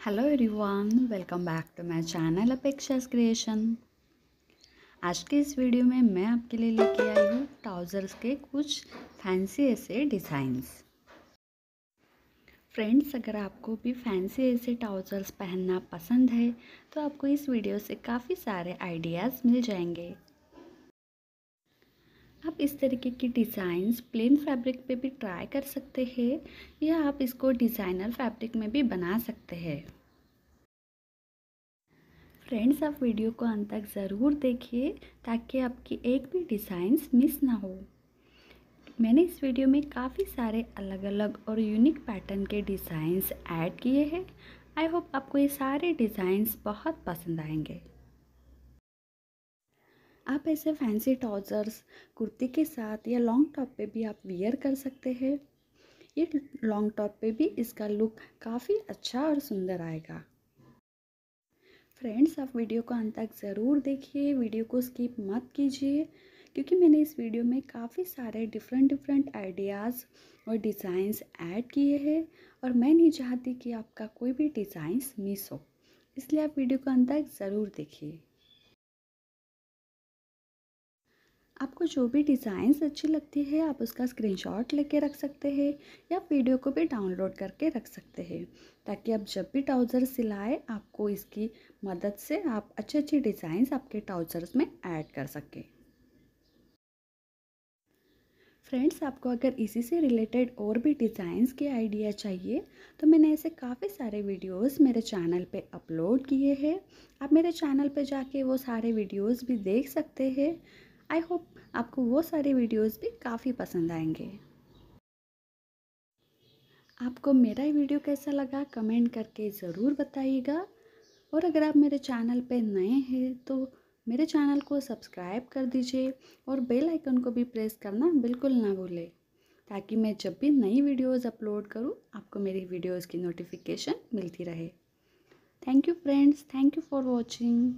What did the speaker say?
Hello everyone welcome back to my channel Apeksha's creation आज के इस वीडियो में मैं आपके लिए लेके आई हूँ ट्राउज़र्स के कुछ फैंसी ऐसे डिज़ाइंस फ्रेंड्स अगर आपको भी फैंसी ऐसे ट्राउज़र्स पहनना पसंद है तो आपको इस वीडियो से काफ़ी सारे आइडियाज़ मिल जाएँगे। आप इस तरीके की डिज़ाइंस प्लेन फैब्रिक पे भी ट्राई कर सकते हैं, या आप इसको डिज़ाइनर फैब्रिक में भी बना सकते हैं। फ्रेंड्स आप वीडियो को अंत तक ज़रूर देखिए, ताकि आपकी एक भी डिज़ाइंस मिस ना हो। मैंने इस वीडियो में काफ़ी सारे अलग अलग और यूनिक पैटर्न के डिज़ाइंस ऐड किए हैं। आई होप आपको ये सारे डिज़ाइंस बहुत पसंद आएँगे। आप ऐसे फैंसी ट्राउज़र्स कुर्ती के साथ या लॉन्ग टॉप पे भी आप वियर कर सकते हैं। ये लॉन्ग टॉप पे भी इसका लुक काफ़ी अच्छा और सुंदर आएगा। फ्रेंड्स आप वीडियो को अंत तक ज़रूर देखिए वीडियो को स्किप मत कीजिए, क्योंकि मैंने इस वीडियो में काफ़ी सारे डिफरेंट डिफरेंट आइडियाज़ और डिज़ाइंस ऐड किए हैं और मैं नहीं चाहती कि आपका कोई भी डिज़ाइंस मिस हो। इसलिए आप वीडियो को अंत तक ज़रूर देखिए। आपको जो भी डिज़ाइंस अच्छी लगती है, आप उसका स्क्रीनशॉट लेके रख सकते हैं या वीडियो को भी डाउनलोड करके रख सकते हैं। ताकि आप जब भी ट्राउज़र सिलाए, आपको इसकी मदद से आप अच्छे अच्छे डिज़ाइंस आपके ट्राउज़र्स में ऐड कर सकें। फ्रेंड्स आपको अगर इसी से रिलेटेड और भी डिज़ाइंस के आइडिया चाहिए तो मैंने ऐसे काफ़ी सारे वीडियोस मेरे चैनल पे अपलोड किए हैं। आप मेरे चैनल पे जाके वो सारे वीडियोस भी देख सकते हैं। आई होप आपको वो सारे वीडियोस भी काफ़ी पसंद आएँगे। आपको मेरा वीडियो कैसा लगा कमेंट करके ज़रूर बताइएगा। और अगर आप मेरे चैनल पे नए हैं तो मेरे चैनल को सब्सक्राइब कर दीजिए और बेल आइकन को भी प्रेस करना बिल्कुल ना भूलें, ताकि मैं जब भी नई वीडियोस अपलोड करूँ, आपको मेरी वीडियोस की नोटिफिकेशन मिलती रहे। Thank you friends, thank you for watching.